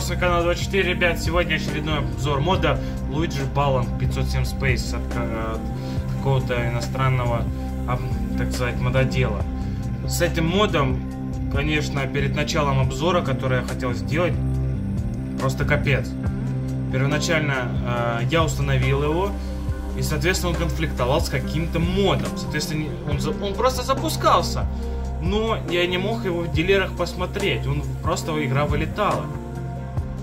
вас на канал 24, ребят. Сегодня очередной обзор мода Luigi Ballon 507 Space от, от какого-то иностранного, так сказать, мододела. С этим модом, конечно, перед началом обзора, который я хотел сделать, просто капец. Первоначально э, я установил его, и, соответственно, он конфликтовал с каким-то модом. Соответственно, он, он просто запускался. Но я не мог его в дилерах посмотреть. Он просто игра вылетала.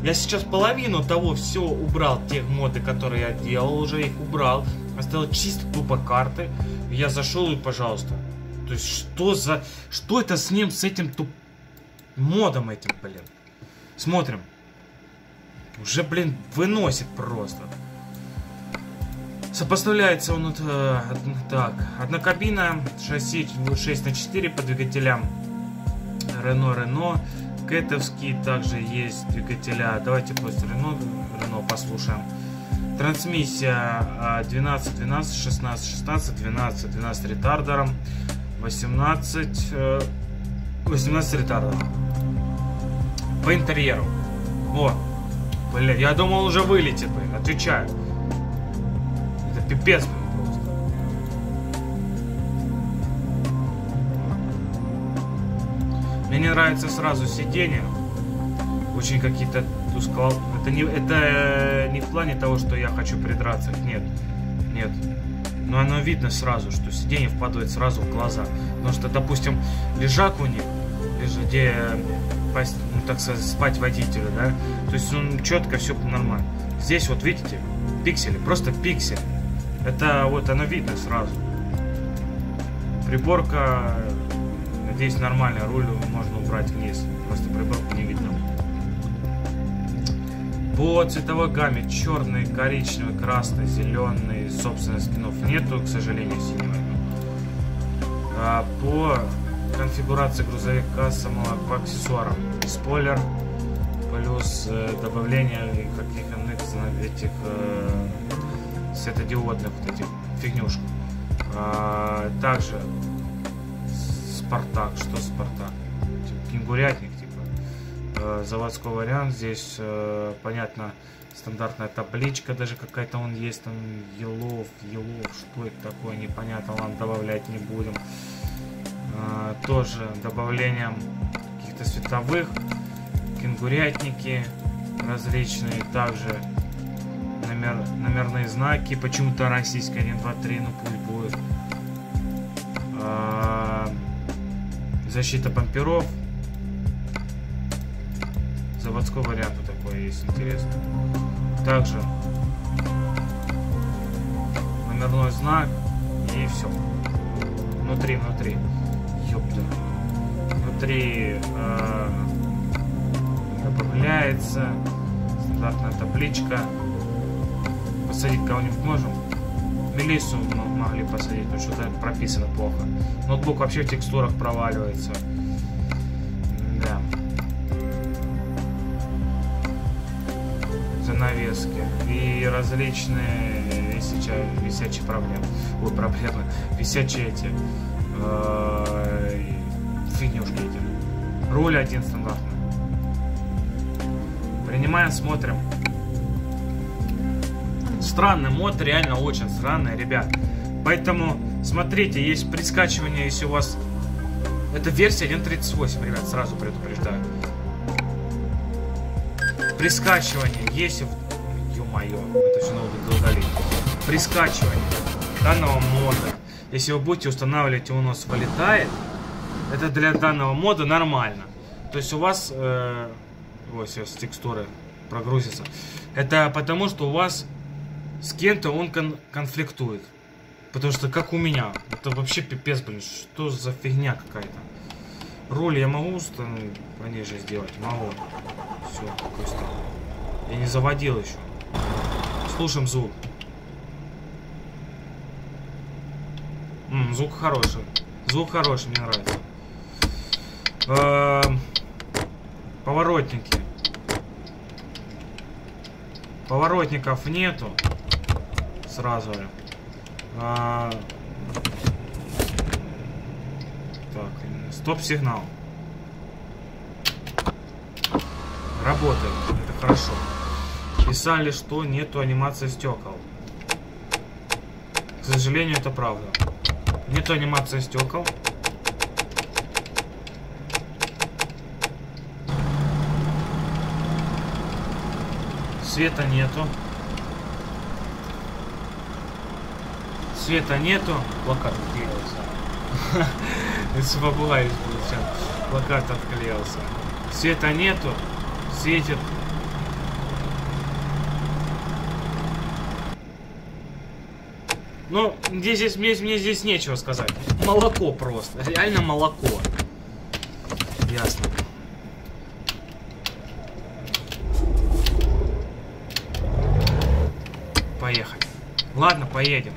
Я сейчас половину того все убрал, тех моды, которые я делал, уже их убрал. Оставил чисто тупо карты. Я зашел и, пожалуйста. То есть, что за... Что это с ним, с этим туп... Модом этим, блин. Смотрим. Уже, блин, выносит просто. Сопоставляется он вот, э, так, одна кабина, шасси 6 на 4 по двигателям Рено Рено, Кэтовские также есть двигателя. Давайте просто Рено, Рено послушаем. Трансмиссия 12, 12, 16, 16, 12, 12 ретардером, 18, 18 ретардером. По интерьеру. О, бля, я думал уже вылетит, блин, отвечаю. Пипец. Мне не нравится сразу сиденье. Очень какие-то тускло... Это не, это не в плане того, что я хочу придраться. Нет. Нет. Но оно видно сразу, что сиденье впадает сразу в глаза. Потому что, допустим, лежак у них, где ну, так сказать, спать водителю, да, то есть он четко все нормально. Здесь вот видите, пиксели, просто пиксель. Это вот оно видно сразу. Приборка, надеюсь, нормальная. Руль можно убрать вниз. Просто приборку не видно. По цветовой гамме черный, коричневый, красный, зеленый. Собственно, скинов нету, к сожалению, синего. А по конфигурации грузовика самого по аксессуарам. Спойлер, плюс э, добавление каких-нибудь этих э, светодиодных вот этих фигнюшек. А, также Спартак. Что Спартак? Типа, кенгурятник, типа. А, заводской вариант. Здесь, а, понятно, стандартная табличка даже какая-то он есть. Там Елов, Елов, что это такое, непонятно. Ладно, добавлять не будем. А, тоже добавлением каких-то световых. Кенгурятники различные. Также номер, номерные знаки, почему-то российская 1, 2, 3, ну пусть будет. А, защита помперов. Заводской вариант вот такой есть, интересно. Также номерной знак и все. Внутри, внутри. Ёпта. Внутри э, добавляется стандартная табличка посадить кого-нибудь можем. Мелиссу могли посадить, потому что это прописано плохо. Ноутбук вообще в текстурах проваливается. Да. Занавески. И различные висячие, висячие проблемы. Ой, проблемы. Висячие эти. Э, фигнюшки эти. Руль один стандартный. Принимаем, смотрим странный мод, реально очень странный, ребят. Поэтому, смотрите, есть прискачивание, если у вас... Это версия 1.38, ребят, сразу предупреждаю. Прискачивание, если... Ё-моё, это все надо удалить. Прискачивание данного мода. Если вы будете устанавливать, и у нас вылетает, это для данного мода нормально. То есть у вас... Э, ой, сейчас текстуры прогрузится. Это потому, что у вас с кем-то он кон конфликтует. Потому что как у меня. Это вообще пипец, блин. Что за фигня какая-то. Роль я могу пониже сделать? Могу. Все, быстро. Я не заводил еще. Слушаем звук. М -м, звук хороший. Звук хороший, мне нравится. Э -э поворотники. Поворотников нету сразу. А... Так, стоп-сигнал. Работает. Это хорошо. Писали, что нету анимации стекол. К сожалению, это правда. Нету анимации стекол. Света нету. Света нету. Плакат отклеился. Если побываюсь, будет сейчас. Плакат отклеился. Света нету. Светит. Ну, здесь, здесь мне, мне здесь нечего сказать. Молоко просто. Реально молоко. Ясно. Поехали. Ладно, поедем.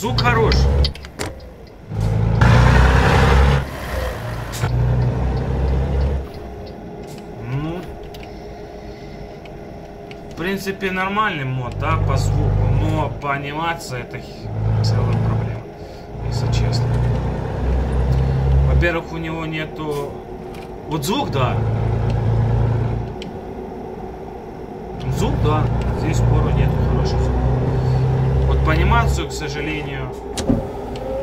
Звук хороший. Ну, в принципе, нормальный мод, да, по звуку, но по анимации это целая проблема, если честно. Во-первых, у него нету... Вот звук, да. Звук, да. Здесь спору нету хороший звук. По анимацию, к сожалению,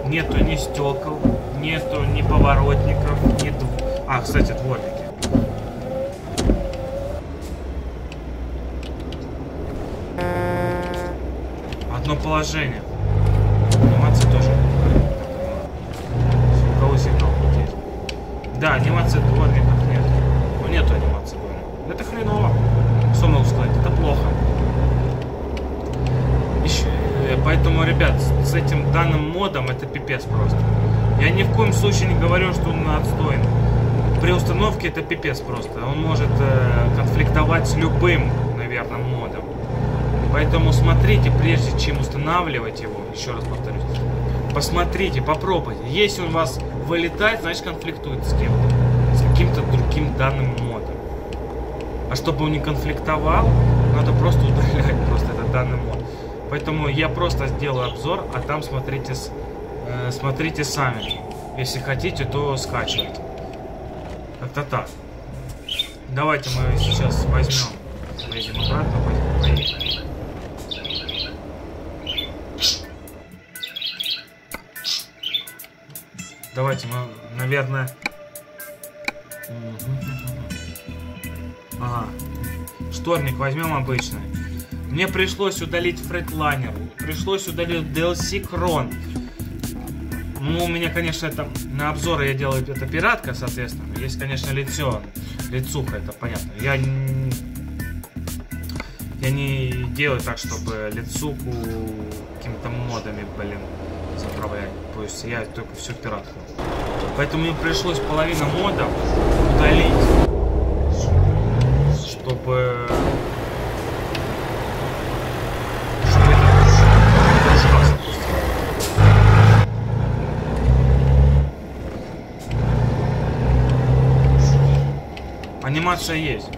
нету ни стекол, нету ни поворотников, ни... дв- А, кстати, дворники. Одно положение. Анимация тоже. Звуковой сигнал есть. Да, анимации дворников нет. Ну нету анимации дворников. Это хреново. Что могу сказать? Это плохо. Э, поэтому, ребят, с этим данным модом это пипец просто. Я ни в коем случае не говорю, что он отстоен. При установке это пипец просто. Он может э, конфликтовать с любым, наверное, модом. Поэтому смотрите, прежде чем устанавливать его, еще раз повторюсь, посмотрите, попробуйте. Если он у вас вылетает, значит конфликтует с кем-то, с каким-то другим данным модом. А чтобы он не конфликтовал, надо просто удалять просто этот данный мод. Поэтому я просто сделаю обзор, а там смотрите, э, смотрите сами. Если хотите, то скачивайте. Как-то так. Давайте мы сейчас возьмем, поедем обратно, поедем. Давайте мы, наверное... Ага. Шторник возьмем обычный. Мне пришлось удалить фредлайнер. Пришлось удалить DLC Крон. Ну, у меня, конечно, это на обзоры я делаю это пиратка, соответственно. Есть, конечно, лицо. Лицуха, это понятно. Я не, я не делаю так, чтобы лицуку какими-то модами, блин, заправлять. То есть я только всю пиратку. Поэтому мне пришлось половину модов удалить. Чтобы... Анимация есть.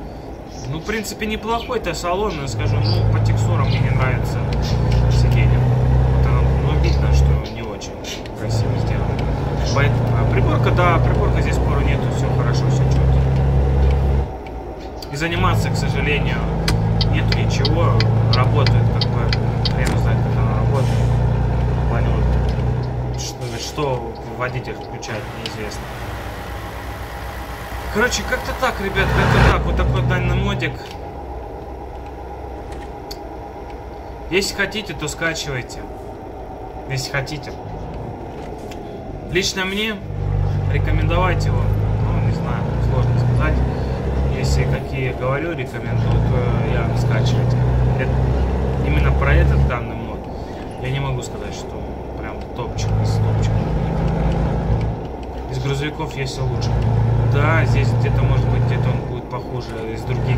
Ну, в принципе, неплохой это салон, я скажу, ну, по текстурам мне не нравится сиденье. Вот оно, ну, видно, что не очень красиво сделано. Поэтому, а приборка, да, приборка здесь спору нету, все хорошо, все четко. Из анимации, к сожалению, нету ничего, работает как бы, хрен знает, как она работает. В что, что водитель включает, неизвестно. Короче, как-то так, ребят, как-то так. Вот такой данный модик. Если хотите, то скачивайте. Если хотите. Лично мне рекомендовать его. Ну, не знаю, сложно сказать. Если какие говорю, рекомендую, то я скачивайте. Это- именно про этот данный мод я не могу сказать, что прям топчик из топчиков. Из грузовиков есть лучше. Да, здесь где-то, может быть, где-то он будет похуже из других,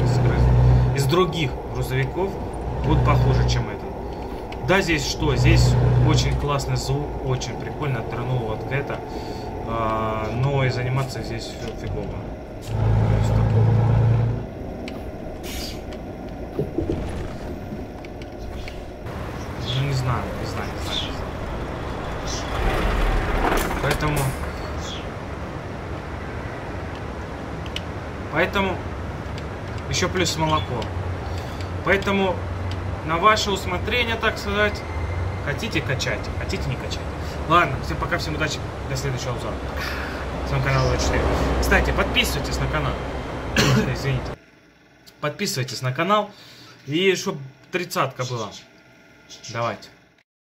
из, других грузовиков будет похуже, чем этот. Да, здесь что? Здесь очень классный звук, очень прикольно, отвернул вот это. А, но из анимации здесь фигово. Ну, не знаю, не знаю, не знаю. Поэтому... Поэтому Еще плюс молоко. Поэтому на ваше усмотрение, так сказать, хотите качать, хотите не качать. Ладно, всем пока, всем удачи, до следующего обзора. С вами канал 24. Кстати, подписывайтесь на канал. Извините. Подписывайтесь на канал. И чтобы тридцатка была. Давайте.